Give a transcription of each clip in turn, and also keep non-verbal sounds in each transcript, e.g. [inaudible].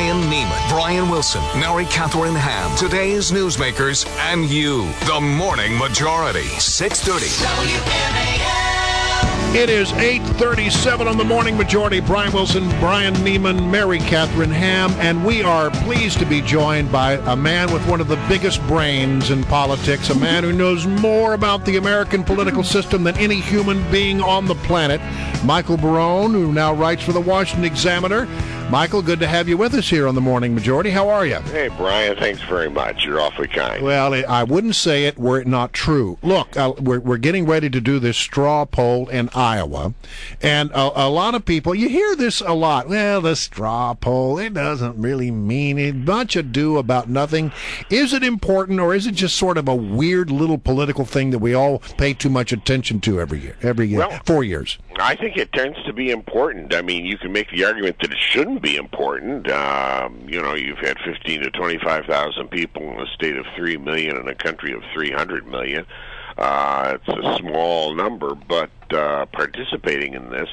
Ryan Nehman, Brian Wilson, Mary Katharine Ham, today's newsmakers, and you. The Morning Majority, 630. It is 8:37 on the morning majority. Brian Wilson, Bryan Nehman, Mary Katharine Ham, and we are pleased to be joined by a man with one of the biggest brains in politics, a man who knows more about the American political system than any human being on the planet. Michael Barone, who now writes for the Washington Examiner. Michael, good to have you with us here on the Morning Majority. How are you? Hey, Brian, thanks very much. You're awfully kind. Well, I wouldn't say it were it not true. Look, uh, we're, we're getting ready to do this straw poll in Iowa, and a, a, lot of people, you hear this a lot. Well, the straw poll, it doesn't really mean it. Bunch of do about nothing. Is it important, or is it just sort of a weird little political thing that we all pay too much attention to every year, every year, well, four years? I think it tends to be important. I mean, you can make the argument that it shouldn't be important. Um, you know, you've had 15 to 25,000 people in a state of 3 million in a country of 300 million. Uh, it's a small number, but uh, participating in this.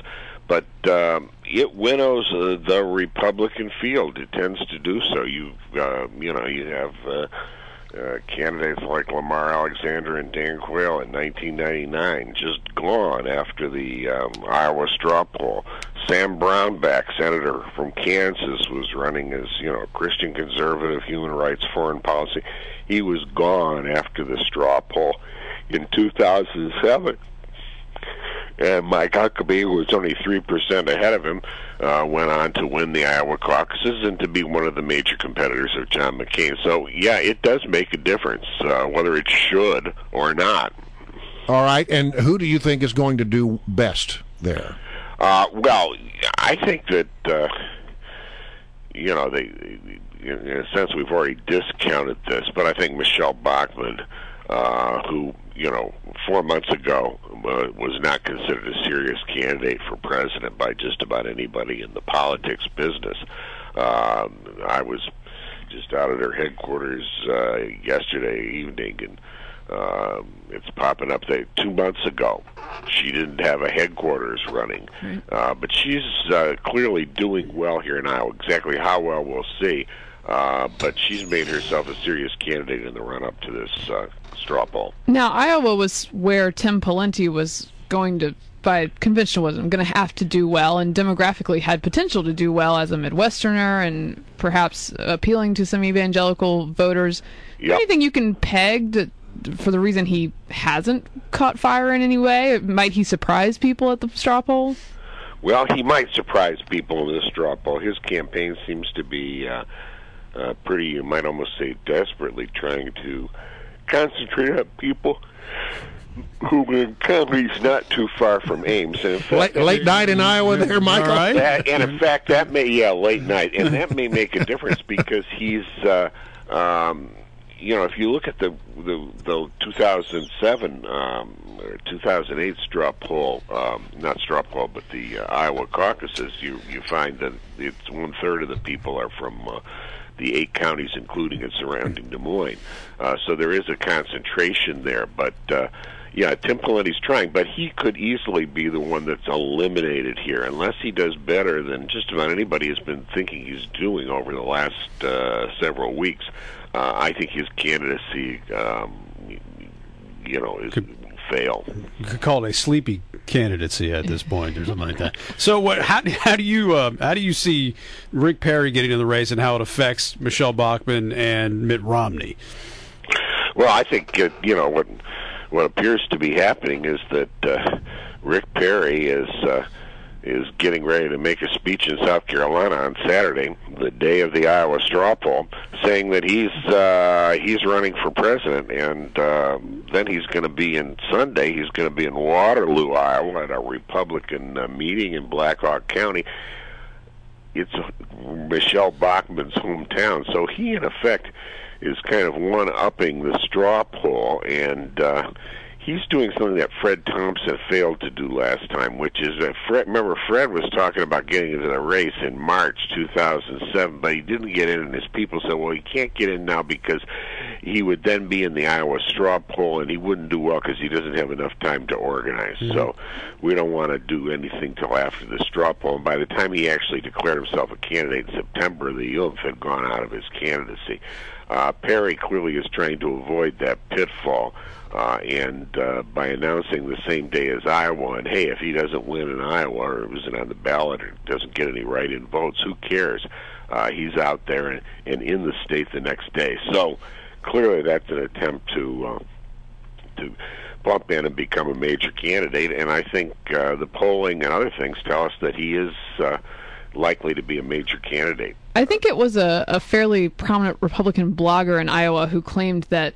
But um, it winnows uh, the Republican field. It tends to do so. You, uh, you know, you have. Uh, uh, candidates like Lamar Alexander and Dan Quayle in 1999 just gone after the um, Iowa straw poll. Sam Brownback, senator from Kansas, was running as you know Christian conservative, human rights, foreign policy. He was gone after the straw poll in 2007 and Mike Huckabee, who was only 3% ahead of him, uh, went on to win the Iowa caucuses and to be one of the major competitors of John McCain. So, yeah, it does make a difference, uh, whether it should or not. All right, and who do you think is going to do best there? Uh, well, I think that, uh, you know, they, in a sense, we've already discounted this, but I think Michele Bachmann, uh, who you know, four months ago uh, was not considered a serious candidate for president by just about anybody in the politics business. Um, I was just out at her headquarters uh, yesterday evening, and um, it's popping up there. Two months ago, she didn't have a headquarters running, right. uh, but she's uh, clearly doing well here in Iowa. Exactly how well, we'll see. Uh, but she's made herself a serious candidate in the run up to this uh, straw poll. Now, Iowa was where Tim Pawlenty was going to, by conventionalism, going to have to do well, and demographically had potential to do well as a Midwesterner and perhaps appealing to some evangelical voters. Yep. Anything you can peg to, for the reason he hasn't caught fire in any way? Might he surprise people at the straw poll? Well, he might surprise people in the straw poll. His campaign seems to be. Uh, uh, pretty, you might almost say desperately, trying to concentrate on people who in counties not too far from Ames. And in fact, late, late night in Iowa, there, Michael. Right. That, [laughs] and in fact, that may yeah, late night, and that may make a difference because he's. Uh, um, you know, if you look at the the, the 2007 um, or 2008 straw poll, um, not straw poll, but the uh, Iowa caucuses, you you find that it's one third of the people are from uh, the eight counties, including and surrounding Des Moines. Uh, so there is a concentration there, but. Uh, yeah, Tim Pawlenty's trying, but he could easily be the one that's eliminated here unless he does better than just about anybody has been thinking he's doing over the last uh, several weeks. Uh, I think his candidacy, um, you know, is could, fail. You could call it a sleepy candidacy at this point or something like that. So what? How, how do you uh, how do you see Rick Perry getting in the race and how it affects Michele Bachmann and Mitt Romney? Well, I think uh, you know what what appears to be happening is that uh, Rick Perry is. Uh, is getting ready to make a speech in South Carolina on Saturday, the day of the Iowa straw poll, saying that he's uh, he's running for president, and uh, then he's going to be in Sunday. He's going to be in Waterloo, Iowa, at a Republican uh, meeting in Black Hawk County. It's Michele Bachmann's hometown, so he in effect is kind of one upping the straw poll and. Uh, he's doing something that Fred Thompson failed to do last time, which is that Fred. Remember, Fred was talking about getting into the race in March 2007, but he didn't get in, and his people said, "Well, he can't get in now because he would then be in the Iowa straw poll, and he wouldn't do well because he doesn't have enough time to organize. Mm-hmm. So we don't want to do anything till after the straw poll. And by the time he actually declared himself a candidate in September, the oomph had gone out of his candidacy. Uh, Perry clearly is trying to avoid that pitfall. Uh, and uh, by announcing the same day as Iowa, and hey, if he doesn't win in Iowa or isn't on the ballot or doesn't get any write-in votes, who cares? Uh, he's out there and, and in the state the next day. So clearly, that's an attempt to uh, to bump in and become a major candidate. And I think uh, the polling and other things tell us that he is uh, likely to be a major candidate. I think it was a, a fairly prominent Republican blogger in Iowa who claimed that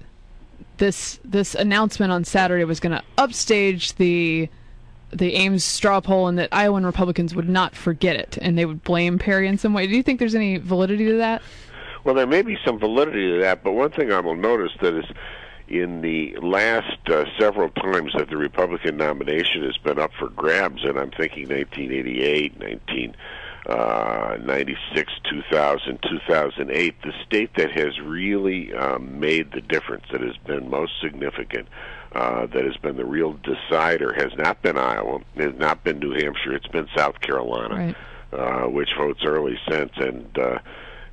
this this announcement on Saturday was going to upstage the the Ames straw poll and that Iowan Republicans would not forget it and they would blame Perry in some way. Do you think there's any validity to that? Well, there may be some validity to that, but one thing I will notice that is in the last uh, several times that the Republican nomination has been up for grabs, and I'm thinking 1988, 19 uh, 2000, 2008, the state that has really um, made the difference, that has been most significant, uh, that has been the real decider, has not been Iowa, has not been New Hampshire, it's been South Carolina, right. uh, which votes early since, and uh,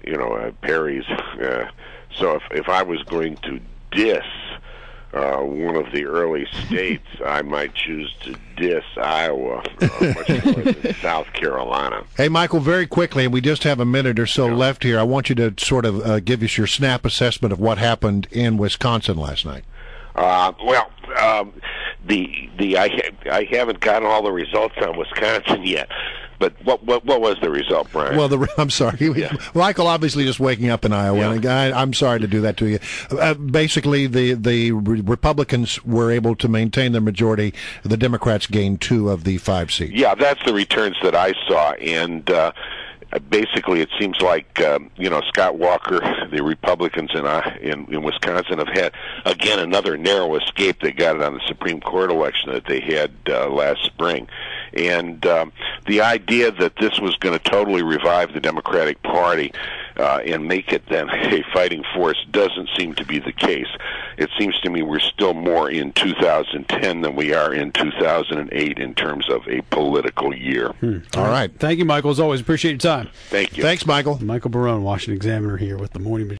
you know uh, Perry's. [laughs] Uh, so if if I was going to diss uh, one of the early states, [laughs] I might choose to diss Iowa uh, [laughs] much more than South Carolina. Hey, Michael, very quickly, and we just have a minute or so yeah. left here. I want you to sort of uh, give us your snap assessment of what happened in Wisconsin last night. Uh, well, um, the the I ha- I haven't gotten all the results on Wisconsin yet, but what what what was the result, Brian? Well, the, [laughs] I'm sorry, yeah. Michael. Obviously, just waking up in Iowa. Yeah. And I, am sorry to do that to you. Uh, basically, the the Republicans were able to maintain their majority. The Democrats gained two of the five seats. Yeah, that's the returns that I saw, and. Uh, basically, it seems like um, you know Scott Walker, [laughs] the Republicans in, uh, in in Wisconsin have had again another narrow escape. They got it on the Supreme Court election that they had uh, last spring, and um, the idea that this was going to totally revive the Democratic Party uh, and make it then [laughs] a fighting force doesn't seem to be the case. It seems to me we're still more in 2010 than we are in 2008 in terms of a political year. Hmm. All right. Thank you, Michael. As always, appreciate your time. Thank you. Thanks, Michael. Michael Barone, Washington Examiner, here with the Morning